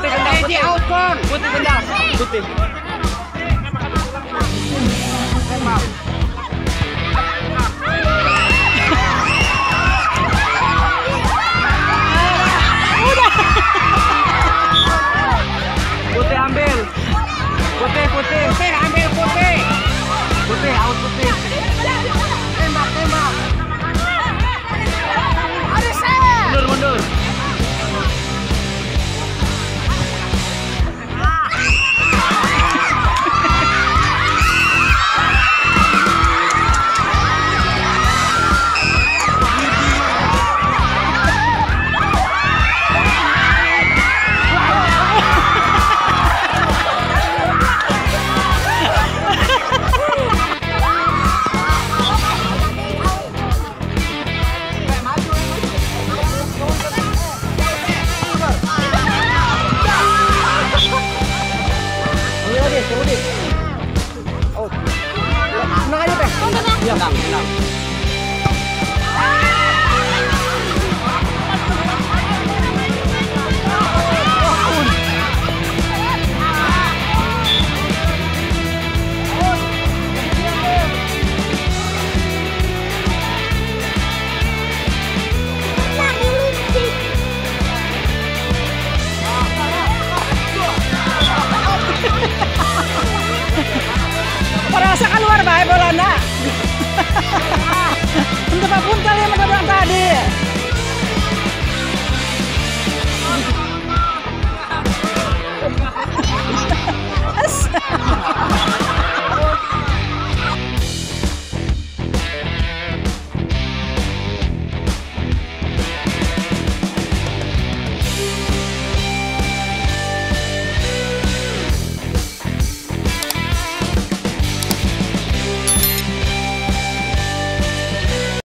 putih bendang putih putih bendang putih putih ambil putih putih putih ambil चलु भाइ बोला